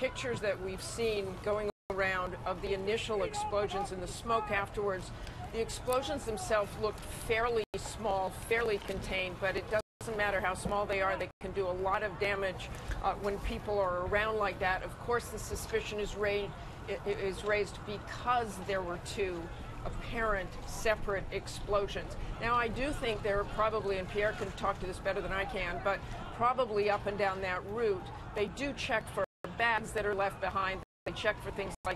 pictures that we've seen going around of the initial explosions and the smoke afterwards, the explosions themselves look fairly small, fairly contained, but it doesn't matter how small they are, they can do a lot of damage uh, when people are around like that. Of course, the suspicion is is raised because there were two apparent separate explosions. Now, I do think there are probably, and Pierre can talk to this better than I can, but probably up and down that route, they do check for bags that are left behind. They check for things like